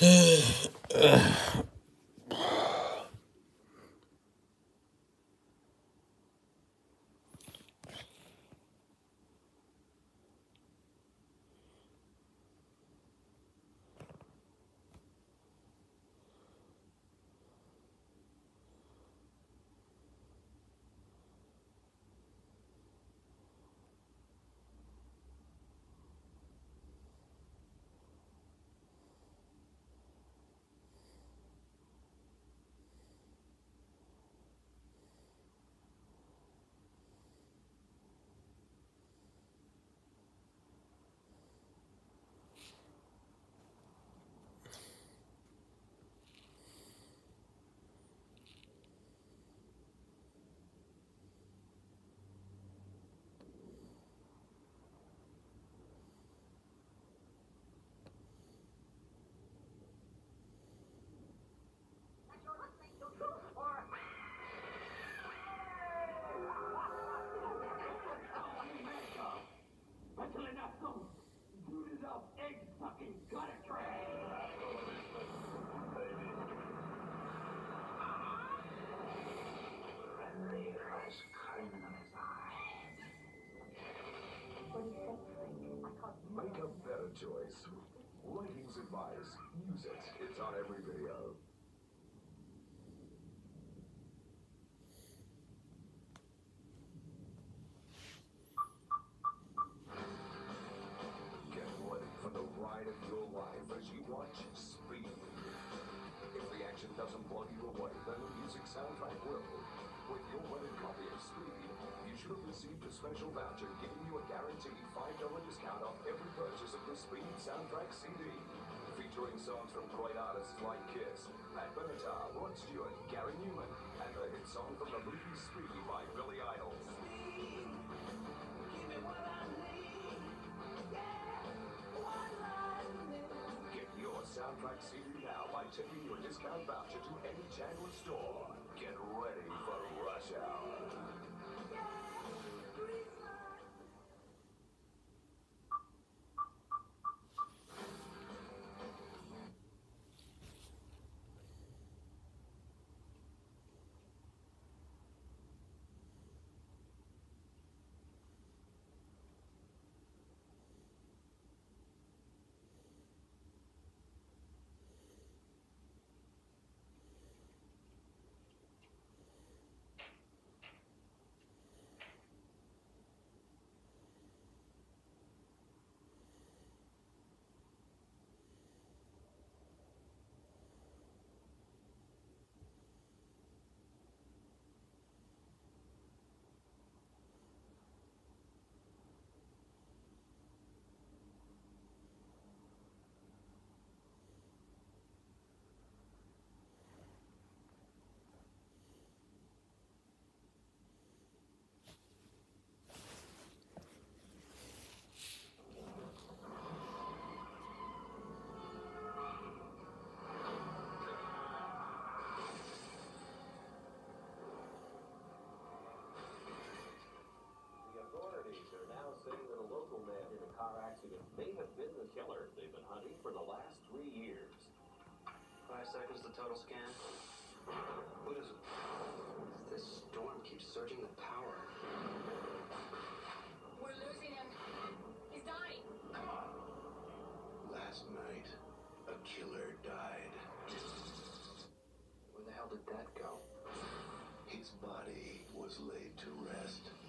Make better choice. Ratings advice. Use it. It's on every video. Get ready for the ride of your life as you watch Speed. If the action doesn't blow you away, then the music soundtrack will. With your wedding copy of Speed, you should have received a special voucher giving you a guaranteed $5 discount off every purchase of the Speed soundtrack CD. Featuring songs from great artists like Kiss, Pat Benatar, Rod Stewart, Gary Numan, and the hit song from the movie Speed by Billy Idol. Get your soundtrack CD now by taking your discount voucher to any Chandler store. Get ready for Rush Hour. The authorities are now saying that a local man in a car accident may have been the killer they've been hunting for the last three years. Five seconds to total scan. What is it? This storm keeps surging the power. We're losing him. He's dying. Come on. Last night, a killer died. Where the hell did that go? His body was laid to rest.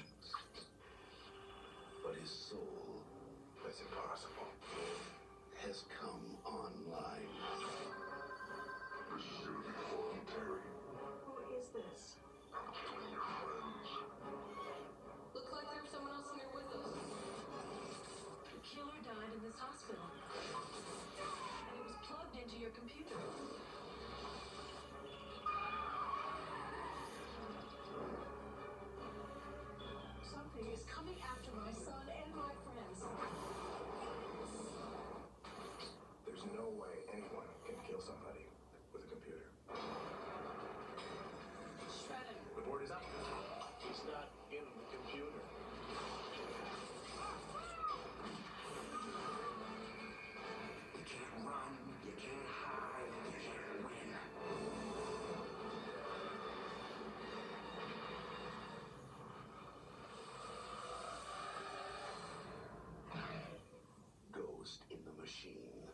Machine.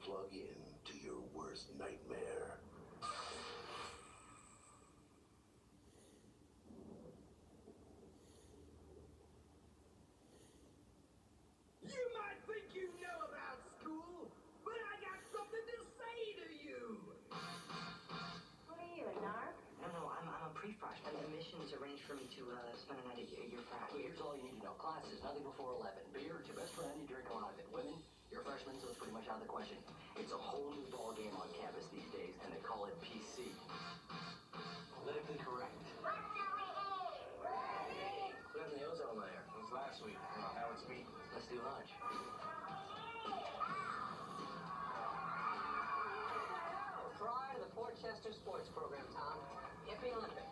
Plug in to your worst nightmare. You might think you know about school, but I got something to say to you. What are you, a narc? No, no, I'm, I'm a pre-freshman. The mission's arranged for me to uh, spend a night at your, your frat. Here's all you need to know. Class is nothing before 11. Beer, it's your best friend, out of the question. It's a whole new ball game on campus these days, and they call it PC. Politically correct. Clearing the ozone layer. It was last week. Now it's me. Let's do lunch. Try the Portchester sports program, Tom. Hippie Olympics.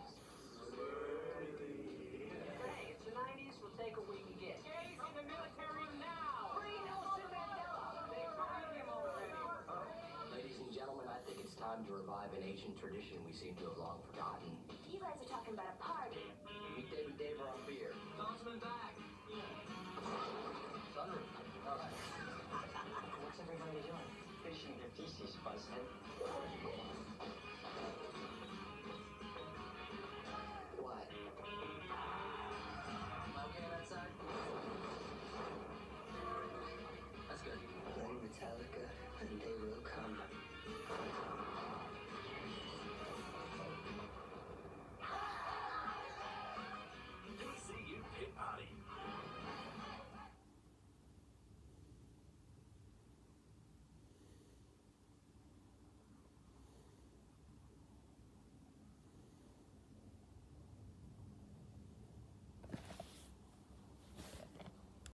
Time to revive an ancient tradition we seem to have long forgotten. You guys are talking about a party. Meet David Daver on beer. Bondsman back. Sunroof. All